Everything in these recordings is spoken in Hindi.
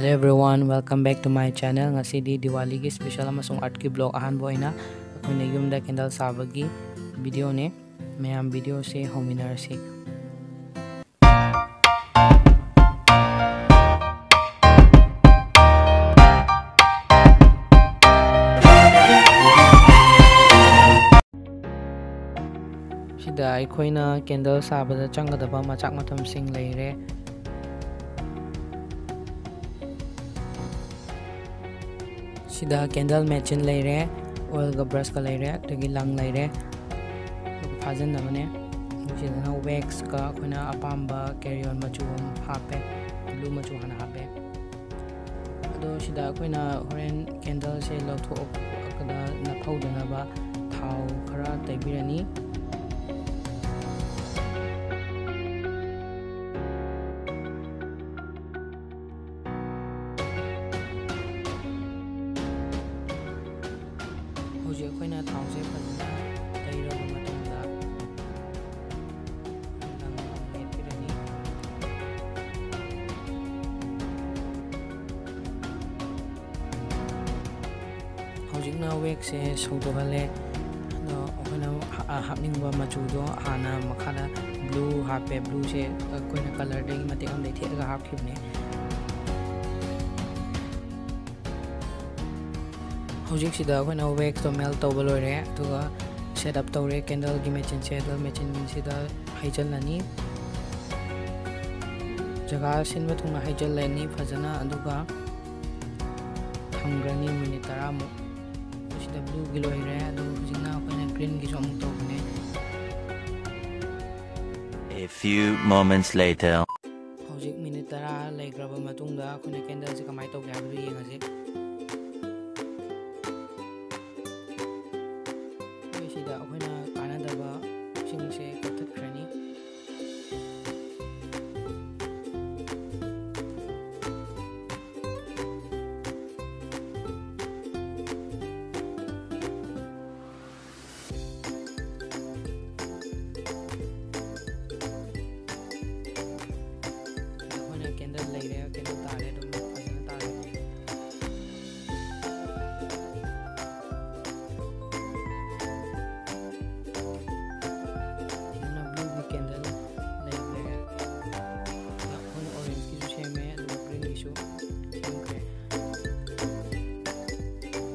Hello everyone, welcome back to my channel. Ngasidi Diwali gi special amasung art ki vlog ahan bo ina akhone yumda candle sabagi video ne mayam video se hominar se sida ꯑꯩꯈꯣꯏꯅ ꯀꯦꯟꯗꯜ ꯁꯥꯕꯗ ꯆꯪꯒꯗꯕ ꯃꯆꯥꯛ ꯃꯊꯨꯝꯁꯤꯡ ꯂꯩꯔꯦ सीधा कैंडल मैचिन ले रहे हैं और ब्रश का ले रहे हैं लंग ले रहे हैं फाजन वैक्स का अखोना अपाम कैरी मचू हापे ब्लू मचू हाना हापे तो कैंडल से लौटोकदा नफौदनबा थाव खरा तैबीरनी ꯍꯧꯖꯤꯛ ꯑꯩꯈꯣꯏꯅ ꯊꯥꯎꯁꯦ ꯐꯖꯅ ꯇꯩꯔꯕ ꯃꯇꯨꯡꯗ ꯂꯪ ꯃꯦꯠꯄꯤꯔꯅꯤ ꯍꯧꯖꯤꯛꯅ ꯋꯦꯛꯁꯦ ꯁꯧꯗꯣꯛꯍꯜꯂꯦ ꯑꯗꯣ ꯑꯩꯈꯣꯏꯅ ꯍꯥꯞꯅꯤꯡꯕ ꯃꯆꯨꯗꯣ ꯍꯥꯟꯅ ꯃꯈꯥꯗ ꯕ꯭ꯂꯨ ꯍꯥꯞꯄꯦ ꯕ꯭ꯂꯨꯁꯦ ꯑꯩꯈꯣꯏꯅ ꯀꯂꯔꯗꯒꯤ ꯃꯇꯦꯛ ꯑꯃꯗꯒꯤ ꯊꯦꯠꯂꯒ ꯍꯥꯞꯈꯤꯕꯅꯦ ꯍꯧꯖꯤꯛꯁꯤꯗ ꯑꯩꯈꯣꯏꯅ ꯋꯦꯛꯁꯇꯣ ꯃꯦꯜ ꯇꯧꯕ ꯂꯣꯏꯔꯦ ꯑꯗꯨꯒ ꯁꯦꯠ ꯑꯞ ꯇꯧꯔꯦ ꯀꯦꯟꯗꯜꯒꯤ ꯃꯦꯆꯤꯟꯁꯦ ꯑꯗꯨꯒ ꯃꯦꯆꯤꯟꯁꯤꯗ ꯍꯩꯖꯤꯜꯂꯅꯤ ꯖꯒꯥ ꯁꯤꯟꯕ ꯊꯨꯡꯅ ꯍꯩꯖꯤꯜꯂꯅꯤ ꯐꯖꯅ ꯑꯗꯨꯒ ꯊꯝꯈ꯭ꯔꯅꯤ ꯃꯤꯅꯤꯠ ꯇꯔꯥꯃꯨꯛ ꯁꯤꯗ ꯕ꯭ꯂꯨꯒꯤ ꯂꯣꯏꯔꯦ ꯑꯗꯨꯒ ꯍꯧꯖꯤꯛꯅ ꯑꯩꯈꯣꯏꯅ ꯒ꯭ꯔꯤꯟꯒꯤꯁꯨ ꯑꯃꯨꯛ ꯇꯧꯕꯅꯦ A few moments later. ꯍꯧꯖꯤꯛ ꯃꯤꯅꯤꯠ ꯇꯔꯥ ꯂꯩꯈ꯭ꯔꯕ ꯃꯇꯨꯡꯗ ꯑꯩꯈꯣꯏꯅ ꯀꯦꯟꯗꯜꯁꯦ ꯀꯃꯥꯏꯅ ꯇꯧꯒꯦ ꯍꯥꯏꯕꯗꯨ ꯌꯦꯡꯉꯁꯤ that when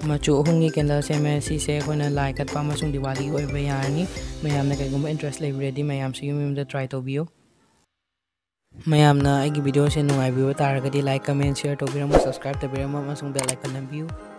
मचू अहूम कैंडल से मैं अखोन लाई कटप दिवाली मैं कईगम इंटरेस्ट लेब्रेदी मैं ट्राई तौर मैं वीडियो से नुब तारगे लाइक कमेंट शेयर तौर सब्सक्राइब तौर बेल लाइक नंबर